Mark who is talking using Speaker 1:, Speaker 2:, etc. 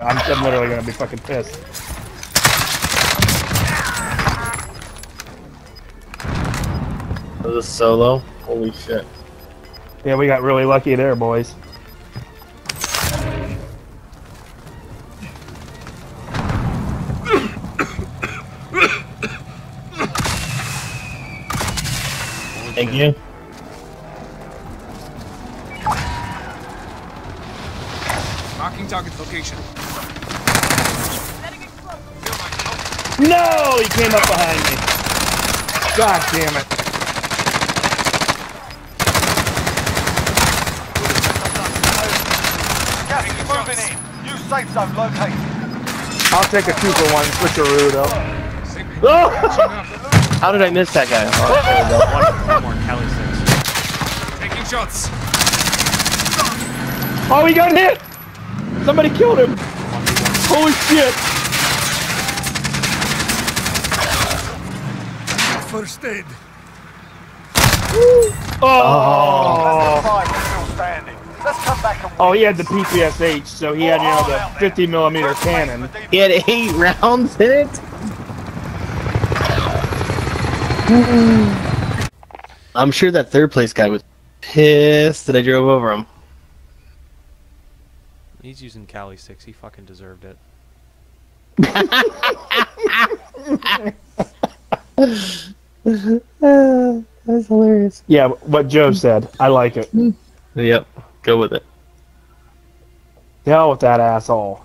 Speaker 1: I'm, I'm literally gonna be fucking pissed.
Speaker 2: This solo? Holy shit.
Speaker 1: Yeah, we got really lucky there, boys.
Speaker 2: Thank you.
Speaker 3: Marking target location.
Speaker 1: No, he came up behind me. God damn it.
Speaker 4: Gas moving in. New safe zone located.
Speaker 1: I'll take a two for one switcheroo though.
Speaker 3: Oh!
Speaker 2: How did I miss that guy? Oh, there we go.
Speaker 5: One more Kali Sticks.
Speaker 3: Taking shots.
Speaker 1: Oh, he got hit! Somebody killed him! Holy shit!
Speaker 3: First aid.
Speaker 1: Oh!
Speaker 4: Five is still standing. Let's come back and
Speaker 1: Oh, he had the PPSH, so he had, you know, the 50 millimeter cannon.
Speaker 2: He had eight rounds in it? I'm sure that third place guy was pissed that I drove over him.
Speaker 5: He's using Kali Sticks. He fucking deserved it.
Speaker 2: That's hilarious.
Speaker 1: Yeah, what Joe said. I like it.
Speaker 2: Yep, go with it.
Speaker 1: The hell with that asshole.